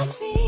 I feel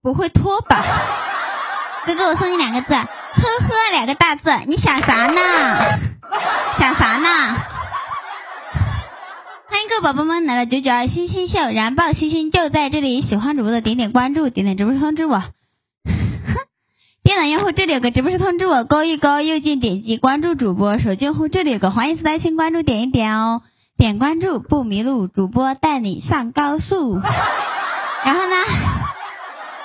不会拖吧？哥哥，我送你两个字，呵呵，两个大字。你想啥呢？想啥呢？欢迎各位宝宝们来到九九二星星秀，燃爆星星就在这里。喜欢主播的点点关注，点点直播通知我。电脑用户这里有个直播室通知我，勾一勾，右键点击关注主播。手机用户这里有个黄颜色的爱心关注，点一点哦。点关注不迷路，主播带你上高速。然后呢？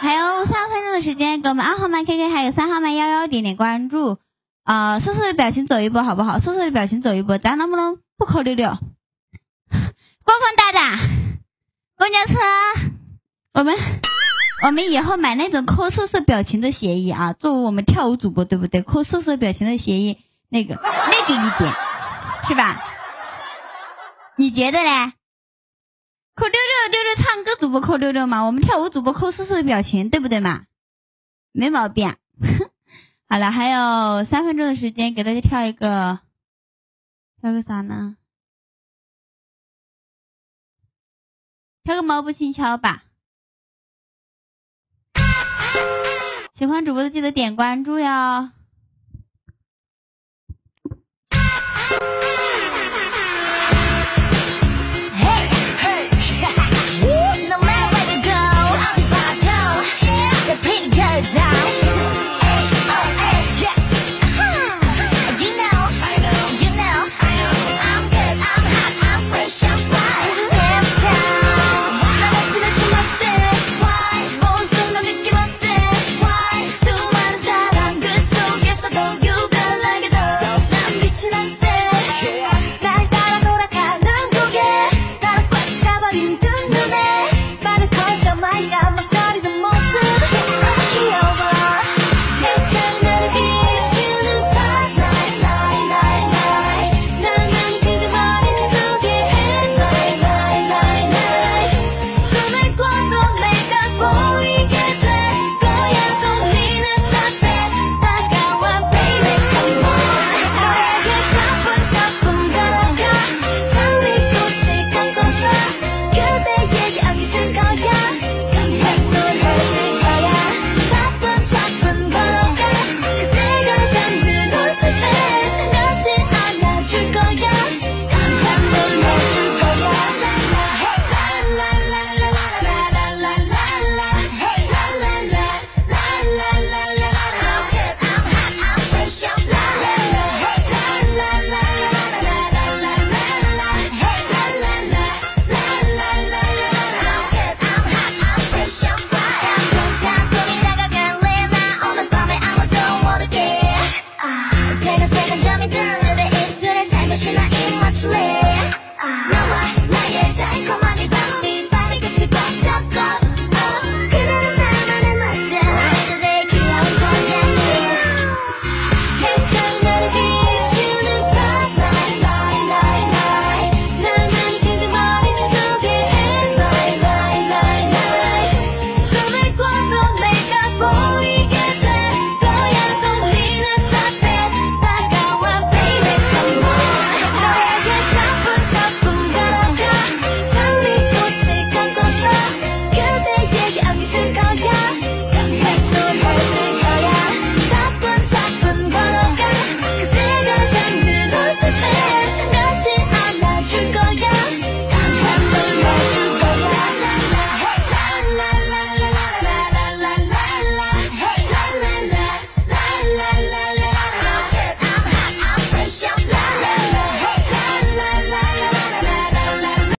还有三分钟的时间，给我们二号麦 K K，还有三号麦幺幺点点关注，啊，色色的表情走一波好不好？色色的表情走一波，咱能不能不扣六六？官方大大，公交车，我们我们以后买那种扣色色表情的协议啊，作为我们跳舞主播对不对？扣色色表情的协议，那个那个一点，是吧？你觉得嘞？扣六六六六唱歌主播扣六六嘛，我们跳舞主播扣四四的表情，对不对嘛？没毛病。好了，还有三分钟的时间，给大家跳一个，跳个啥呢？跳个毛不轻巧吧。喜欢主播的记得点关注哟。